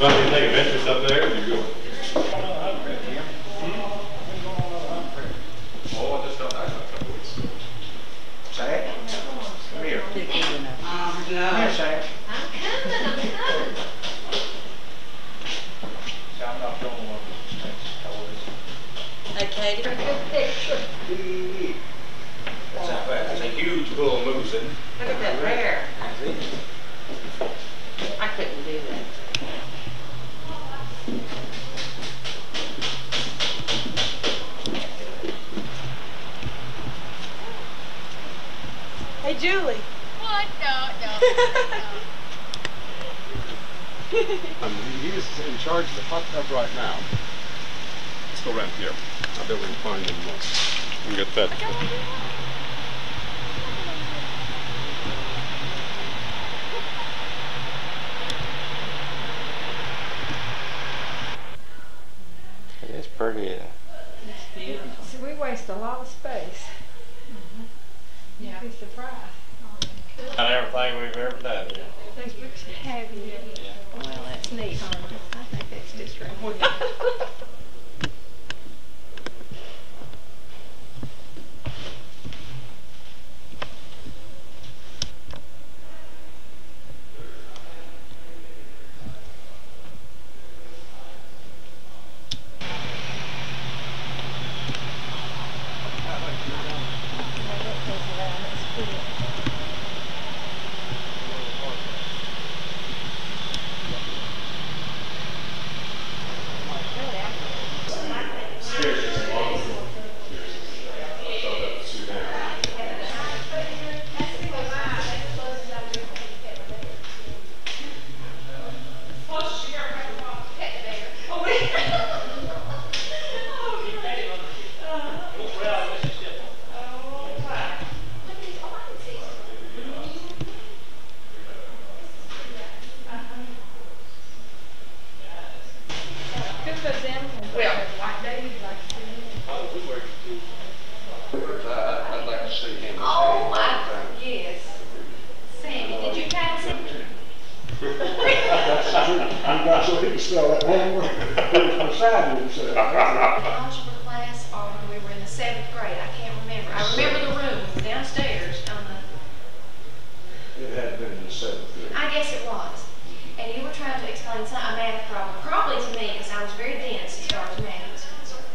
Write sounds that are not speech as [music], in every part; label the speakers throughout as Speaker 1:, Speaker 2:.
Speaker 1: find anything of interest up there? You go. Oh, I just got back a couple weeks ago.
Speaker 2: Sam? Come here.
Speaker 3: Dick is in there.
Speaker 2: Come here, Sam.
Speaker 4: I'm coming, I'm coming.
Speaker 2: See, I'm not the only one that's toys.
Speaker 4: Good picture.
Speaker 2: That's a, that's a huge bull moose, isn't it?
Speaker 3: Look at that rare. I couldn't do that.
Speaker 5: Hey, Julie.
Speaker 4: What? No, no. [laughs]
Speaker 1: Um, he- he's in charge of the hot tub right now. Let's go around here. I'll be able to find him more. And get that.
Speaker 5: I
Speaker 4: guess it was. And you were trying to explain some, a math problem, probably to me, because I was very dense as far as math was concerned.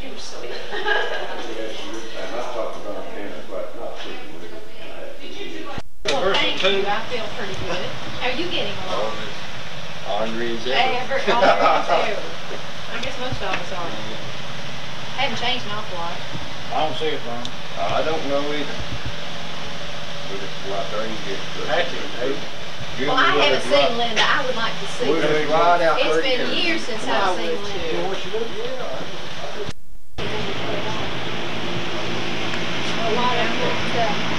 Speaker 4: You were sweet.
Speaker 6: Yes, you did. And I talked about him, but not certain with it.
Speaker 4: Well, thank you, I feel pretty good. How are you getting along?
Speaker 2: Ornery as
Speaker 4: Hey,
Speaker 2: ever.
Speaker 4: every, all there is ever. I guess most of us are. Haven't changed an awful lot.
Speaker 2: I don't see it, Ron. I don't know either. We'll just go out there and get it. That's it, Dave.
Speaker 4: Well, I haven't seen Linda, I would like to see her.
Speaker 2: just out.
Speaker 4: It's been
Speaker 2: together.
Speaker 4: years since I've seen Linda.
Speaker 6: you do?
Speaker 4: A lot of good, uh,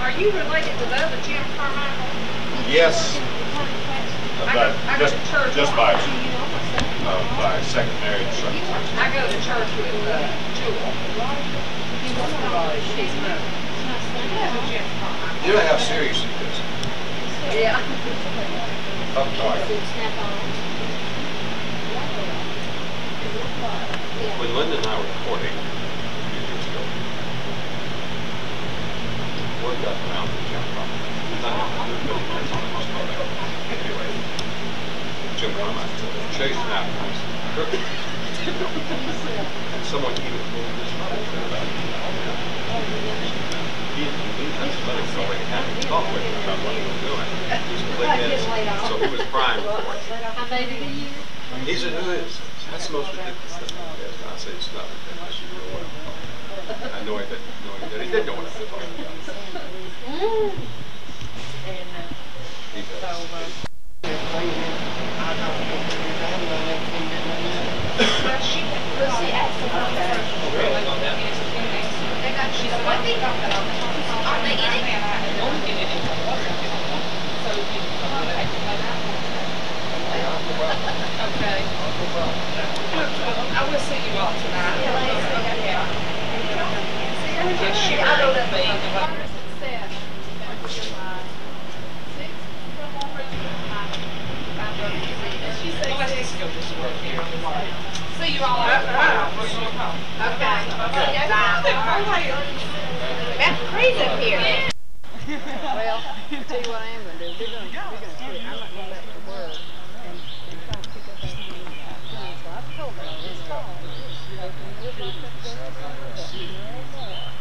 Speaker 5: Are you related to the other Jim Carmichael?
Speaker 1: Yes.
Speaker 5: I go, I go
Speaker 1: Just, just by,
Speaker 5: with-
Speaker 1: by secondary instruction.
Speaker 5: I go to church with, uh, Jewel. She's the, Jim Carmichael.
Speaker 1: You know how serious it is.
Speaker 5: Yeah.
Speaker 1: Up north. When Linda and I were recording, a few years ago, word got around to Jim Carmichael. He's not even a good man, it's on the most popular. Anyway, Jim Carmichael said, chasing after us. And someone even told his about it. He, he, his mother already had to talk with him about what he was doing. He was completely so he was primed for it.
Speaker 4: How baby are you?
Speaker 1: He said, no, that's the most ridiculous thing. I said, it's not ridiculous. You know what I'm talking about. I know he didn't, know he did. Know what I was talking about.
Speaker 3: And, uh,
Speaker 1: He
Speaker 3: so,
Speaker 1: does.
Speaker 3: uh,
Speaker 5: Are they in it? Okay. I will see you all tonight. Yeah. See you all later. Okay.
Speaker 4: That's crazy up here.
Speaker 7: Well, I'll tell you what I am gonna do, we're gonna, we're gonna quit, I'm not going back to work and, and try to pick up that money. So I've told her, this fall, they can, we'll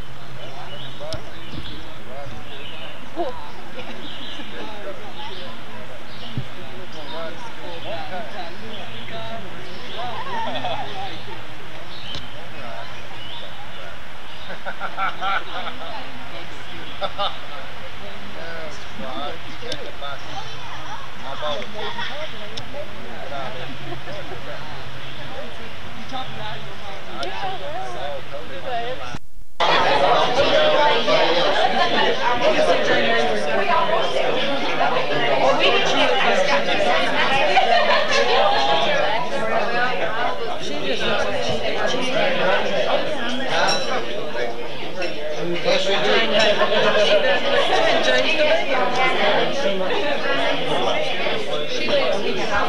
Speaker 2: What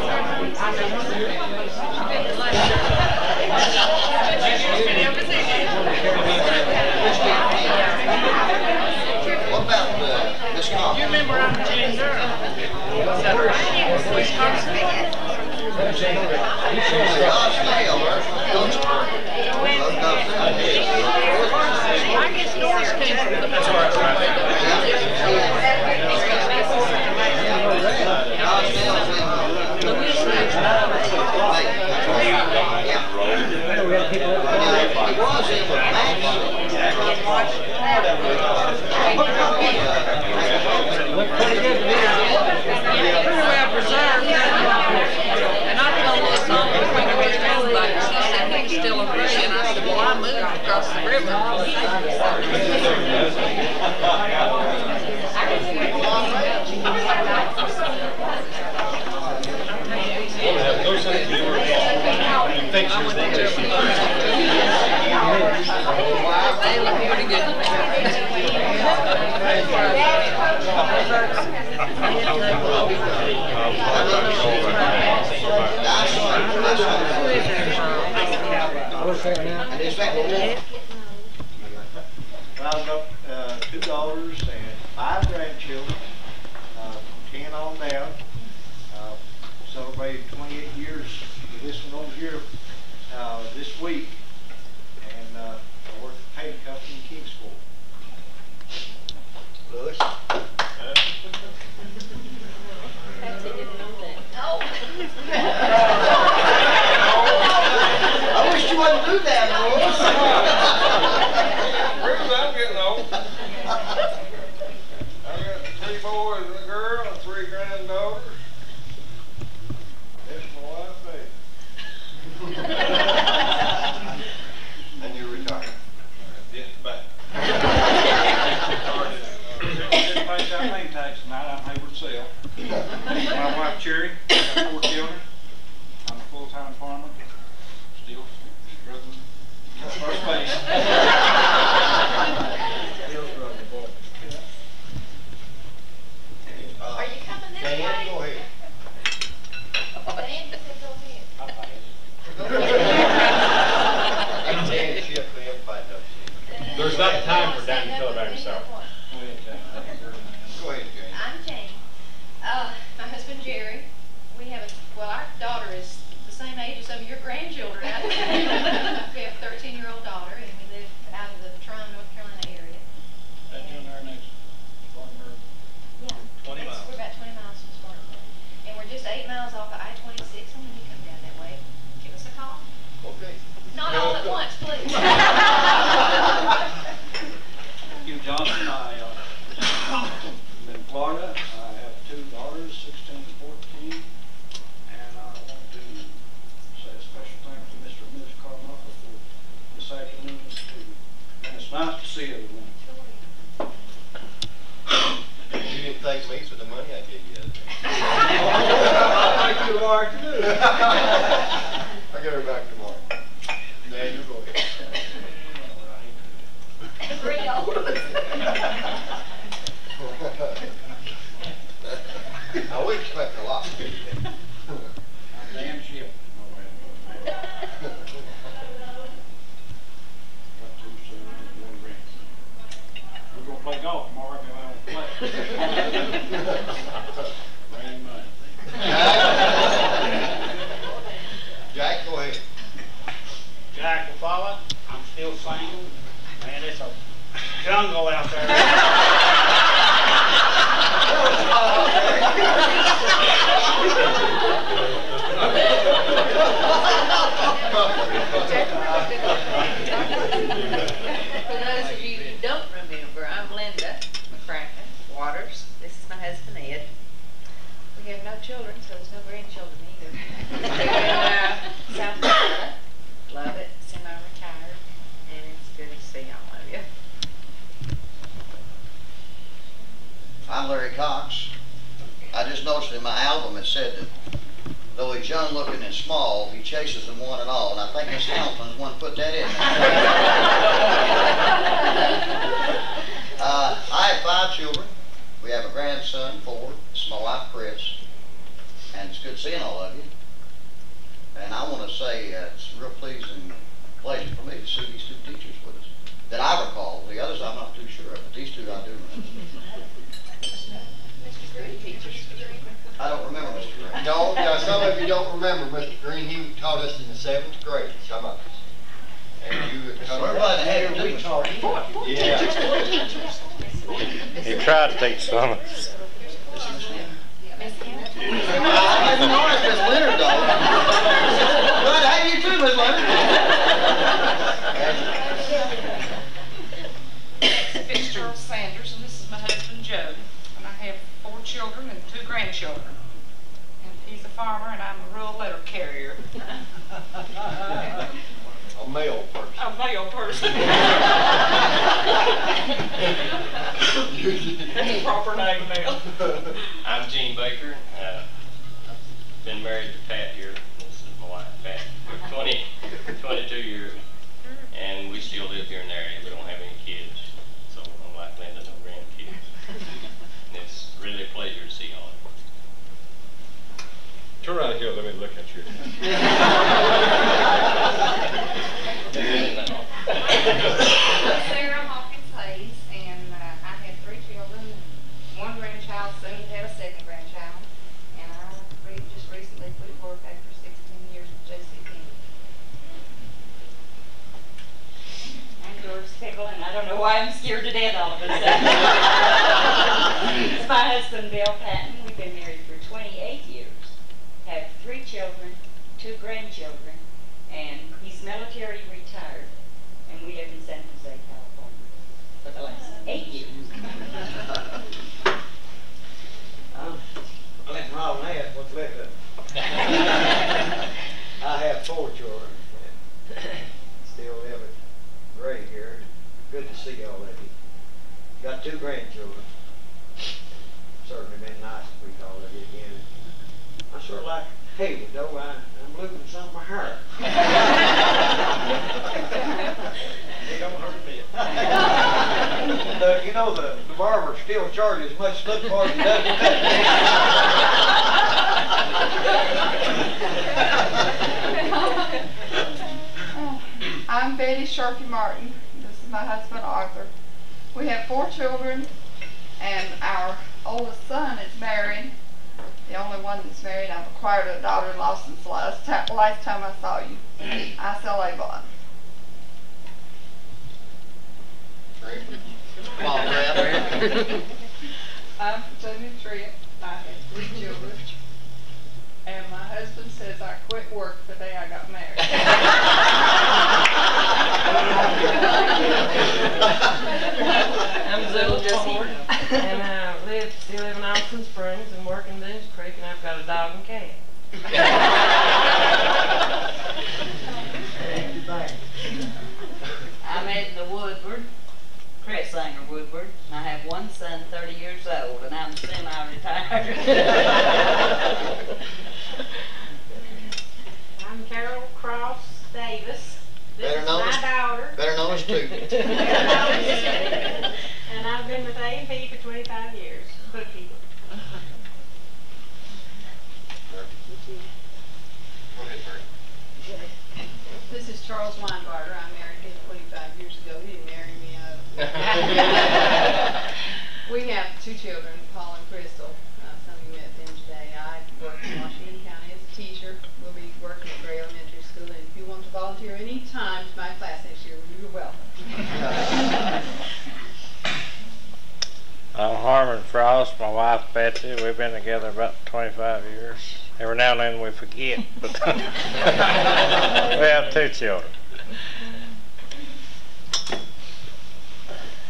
Speaker 2: about the, Miss Cobb? You remember I'm Jane It was in the Max.
Speaker 8: Pretty well preserved. And I Across the river. They look pretty good
Speaker 2: that
Speaker 9: got, uh, two daughters and five grandchildren, uh, ten on down. Celebrated twenty-eight years with this one over here, uh, this week. And, uh, I work for Payne Company in Kingsport.
Speaker 2: Louis? I wish you wouldn't do that, Louis.
Speaker 6: Where's I'm getting old? I got three boys and a girl and three granddaughters. That's my wife, eh?
Speaker 2: And you retired.
Speaker 6: Just back.
Speaker 9: Didn't pay that main tax tonight, I'm Hayward Sale. My wife Cherry, [coughs] I got four children. I'm a full-time farmer, still struggling. First base.
Speaker 4: Are you coming this
Speaker 2: Dan,
Speaker 4: way?
Speaker 2: go ahead.
Speaker 4: Dan said go ahead.
Speaker 2: I can tell you, she up there, everybody knows she.
Speaker 1: There's not time for Dan to tell about himself.
Speaker 2: Go ahead, Jane.
Speaker 4: I'm Jane. Uh, my husband Jerry. We have a, well, our daughter is the same age as some of your grandchildren. out there. We have a thirteen-year-old daughter and we live out of the Tryon, North Carolina area.
Speaker 9: That doing there next, Spartanburg.
Speaker 4: Yeah.
Speaker 2: 20
Speaker 4: It's-
Speaker 2: miles.
Speaker 4: We're about twenty miles from Spartanburg. And we're just eight miles off of I-twenty-six, and when you come down that way, give us a call.
Speaker 2: Okay.
Speaker 4: Not all at once, please.
Speaker 9: Hugh Johnson, I, uh, live in Florida. I have two daughters, sixteen and fourteen. And I want to say a special thanks to Mr. and Mrs. Carmichael for this afternoon's food. And it's nice to see everyone.
Speaker 2: You didn't thank me for the money I gave you.
Speaker 9: Thank you, Mark.
Speaker 2: I'll get her back tomorrow. Dan, you go ahead. Now, [laughs] we expect a lot.
Speaker 9: Damn ship. No way to put it. Got two sons, one grandson. We're gonna play golf tomorrow, if I don't play. Rain money.
Speaker 2: Jack, go ahead.
Speaker 10: Jack LaFollette, I'm still single. Man, it's a jungle out there.
Speaker 3: For those of you who don't remember, I'm Linda McCracken Waters. This is my husband Ed. We have no children, so there's no grandchildren either. And, [laughs] uh, [laughs] South Florida, love it, semi-retired, and it's good to see all of you.
Speaker 8: I'm Larry Cox. I just noticed in my album it said that though he's young looking and small, he chases them one and all, and I think Miss Hamilton's one put that in. [laughs] Uh, I have five children. We have a grandson, four. This is my wife, Chris. And it's good seeing all of you. And I want to say uh, it's a real pleasing pleasure for me to see these two teachers with us. That I recall. The others I'm not too sure of, but these two I do remember. I don't remember Mr. Green.
Speaker 2: No, now, some of you don't remember Mr. Green, he taught us in the seventh grade, some of us. And you had come.
Speaker 8: Everybody had to taught
Speaker 2: Yeah.
Speaker 10: He tried to teach some of us.
Speaker 8: I didn't know it was Leonard though. Good to have you too, Miss Leonard.
Speaker 3: Fitzgerald Sanders, and this is my husband Joe. And I have four children and two grandchildren. And he's a farmer and I'm a rural letter carrier.
Speaker 2: A male person.
Speaker 3: A male person. [laughs] That's a proper name, male.
Speaker 11: I'm Gene Baker. Uh, I've been married to Pat here. This is my wife, Pat, for 20, 22 years. And we still live here in the area. We don't have any kids. So unlike Linda, no grandkids. And it's really a pleasure to see all of you.
Speaker 1: Turn around here, let me look at you. [laughs] [laughs] [laughs]
Speaker 12: Sarah Hawkins Hayes, and uh, I have three children, one grandchild, soon to have a second grandchild. And I re- just recently quit work after sixteen years with J.C. Penney.
Speaker 13: I'm Doris Pickle, and I don't know why I'm scared to death all of a sudden. It's [laughs] my husband, Bill Patton. We've been married for 28 years, have three children, two grandchildren, and he's military retired, and we live in San Jose, California, for the last eight years.
Speaker 10: I'm letting Ron ask what's left of I have four children, and still live at Gray here. Good to see all of you. Got two grandchildren. Certainly been nice to meet all of you again. I sort of like Haley, though, I, I'm losing some of my hair. It don't hurt a bit. And, uh, you know, the, the barber still charges as much slip for as he does the
Speaker 14: I'm Betty Sharkey Martin. This is my husband Arthur. We have four children, and our oldest son is married. The only one that's married. I've acquired a daughter-in-law since the last time, last time I saw you. I sell Avon.
Speaker 8: Come on, Brad.
Speaker 14: I'm Jamie Tripp. I have three children. And my husband says I quit work the day I got [laughs]
Speaker 15: I'm Zilla Ford, and I live, still live in Austin Springs and work in Boones Creek, and I've got a dog and cat. [laughs]
Speaker 16: I'm Edna Woodward, Chris Sanger Woodward, and I have one son, thirty years old, and I'm semi-retired. [laughs]
Speaker 13: I'm Carol Cross Davis. This
Speaker 8: Better
Speaker 13: is
Speaker 8: known
Speaker 13: my
Speaker 8: as-
Speaker 13: daughter.
Speaker 8: Better known as student. [laughs]
Speaker 17: And I've been with A and P for twenty-five years, bookkeeper.
Speaker 1: Go.
Speaker 13: This is Charles Weingarter. I married him twenty-five years ago. He didn't marry me up. [laughs] We have two children, Paul and Crystal. Uh, some of you met them today. I work in Washington County as a teacher. We'll be working at Gray Elementary School. And if you want to volunteer any time to my class next year, you're welcome. [laughs]
Speaker 18: I'm Harmon Frost, my wife Betsy. We've been together about 25 years. Every now and then we forget, but [laughs] we have two children.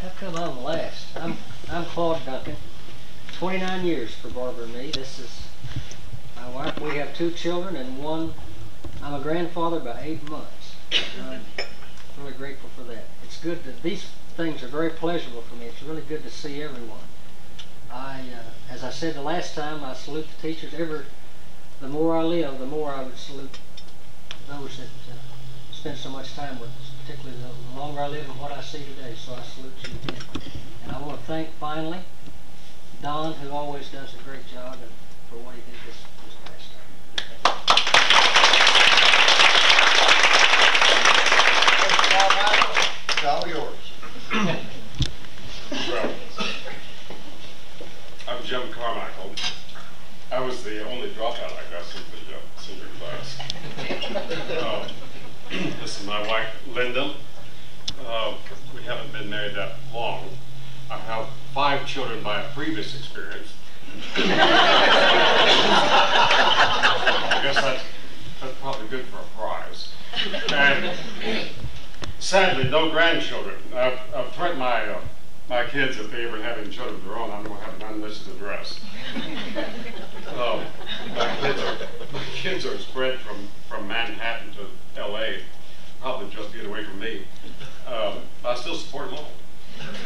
Speaker 7: How come I'm last? I'm, I'm Claude Duncan. 29 years for Barbara and me. This is my wife. We have two children and one, I'm a grandfather by eight months. I'm really grateful for that. It's good that these things are very pleasurable for me. It's really good to see everyone. I, uh, as I said the last time, I salute the teachers. Ever, the more I live, the more I would salute those that uh, spend so much time with us, particularly the, longer I live and what I see today. So I salute you again. And I want to thank finally Don, who always does a great job, and for what he did this, this past time.
Speaker 8: All yours.
Speaker 1: Well, I'm Jim Carmichael. I was the only dropout, I guess, in the uh, senior class. Um, This is my wife, Linda. Uh, We haven't been married that long. I have five children by a previous experience. I guess that's, that's probably good for a prize. And sadly, no grandchildren. I've, I've threatened my, uh, my kids if they ever have any children of their own, I'm gonna have an unlisted address. [laughs] Um, my kids are, my kids are spread from, from Manhattan to LA, probably just to get away from me. Um, I still support them all. [laughs]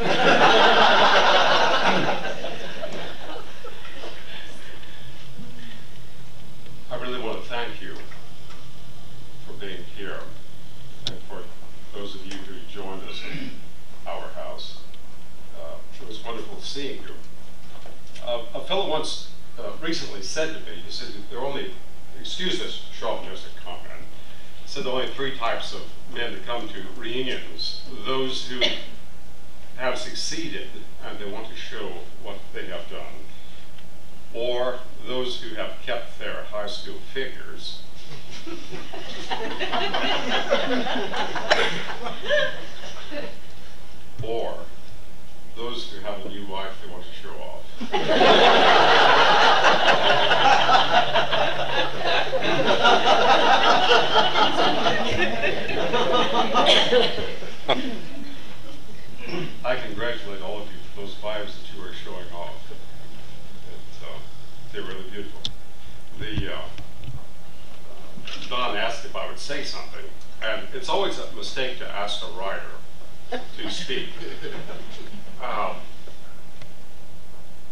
Speaker 1: I really want to thank you for being here those of you who joined us in our house. Uh, it was wonderful seeing you. Uh, a fellow once uh, recently said to me, he said, there are only, excuse this chauvinistic comment, said there are only three types of men to come to reunions. Those who have succeeded and they want to show what they have done, or those who have kept their high school figures. Or those who have a new wife they want to show off. I congratulate all of you for those wives that you are showing off. It's, uh, they're really beautiful. The, uh, Don asked if I would say something, and it's always a mistake to ask a writer to speak. [laughs] Um,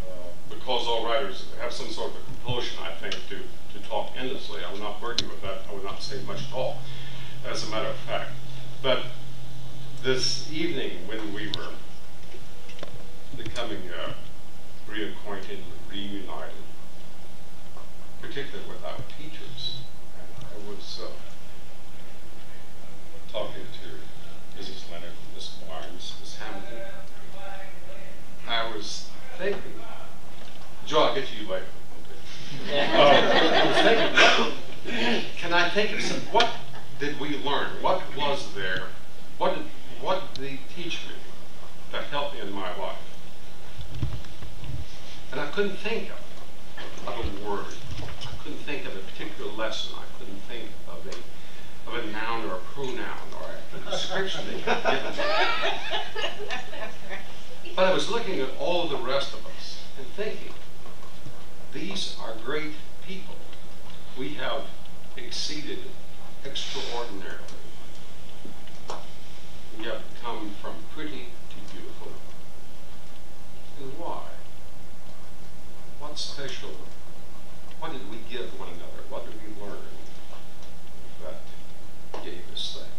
Speaker 1: uh, because all writers have some sort of a compulsion, I think, to, to talk endlessly. I will not burden you with that. I would not say much at all, as a matter of fact. But this evening, when we were becoming uh, reacquainted, reunited, particularly with our teachers, was uh, we have exceeded extraordinarily. We have come from pretty to beautiful. And why? What's special? What did we give one another? What did we learn that gave us that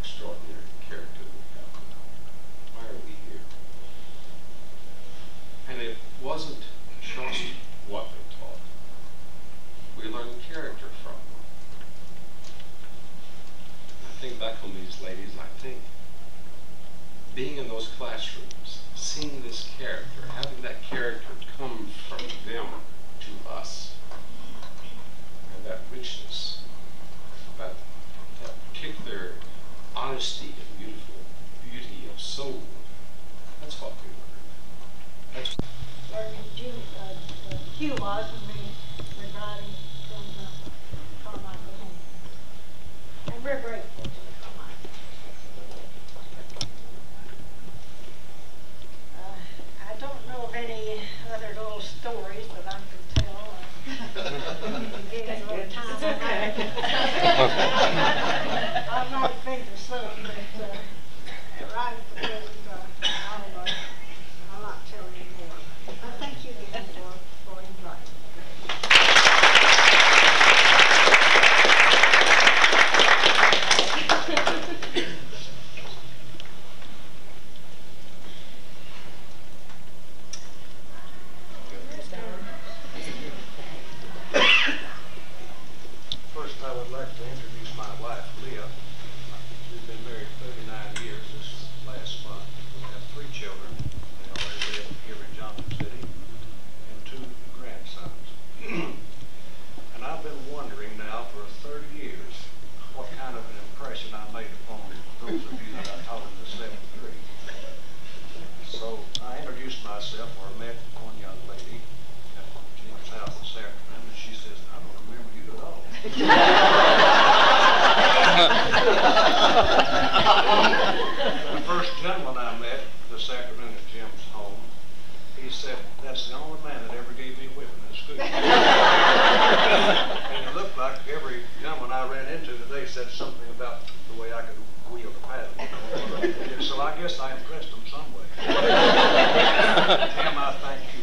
Speaker 1: extraordinary character we have now? Why are we here? And it wasn't have? these ladies, I think being in those classrooms, seeing this character, having that character come from them to us, and that richness, that, that particular honesty and beautiful beauty of soul, that's what we learned. That's
Speaker 16: learning Jim, uh, uh, Hugh was when we were riding from uh, Carmichael home. And we're grateful to the Carmichael. Uh, I don't know of any other little stories that I could tell. uh, Give us a little time.
Speaker 15: It's okay.
Speaker 16: I'm not afraid to say, but, uh, right at the present, uh, I don't know. I'll not tell you more. But thank you again for, for inviting me.
Speaker 10: First, I would like to introduce my wife, Leah. We've been married 39 years this last month. We have three children. They already live here in Johnson City, and two grandsons. And I've been wondering now for 30 years what kind of an impression I made upon those of you that I taught in the seventh grade. So I introduced myself, or met one young lady at Jim's house this afternoon, and she says, I don't remember you at all. [laughs] The first gentleman I met this afternoon at Jim's home, he said, that's the only man that ever gave me a whipping in school. [laughs] And it looked like every gentleman I ran into today said something about the way I could wheel the paddle. So I guess I impressed them some way. Tim, I thank you